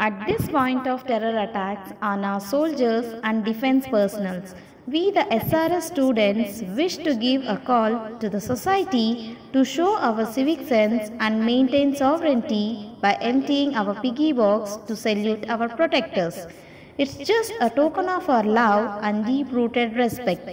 At this point of terror attacks on our soldiers and defense personnel, we the SRS students wish to give a call to the society to show our civic sense and maintain sovereignty by emptying our piggy box to salute our protectors. It's just a token of our love and deep rooted respect.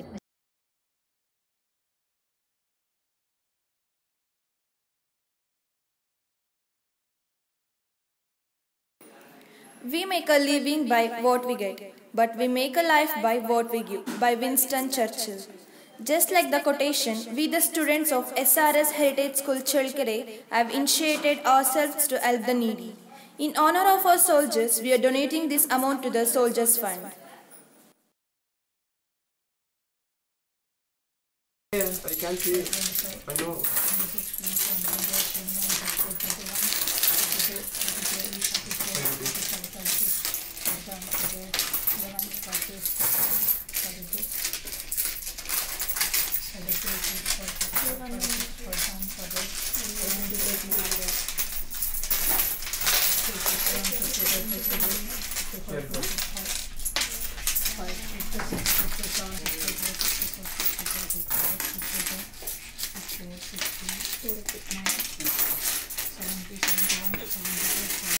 We make a living by what we get, but we make a life by what we give, by Winston Churchill. Just like the quotation, we the students of SRS Heritage School Challakere have initiated ourselves to help the needy. In honor of our soldiers, we are donating this amount to the Soldiers Fund. Yeah, I can see. I know. మనం cut చేసుకుంటాం కలుపు కలుపు చూడండి కొడతాం కదా రెండు పెట్టినారు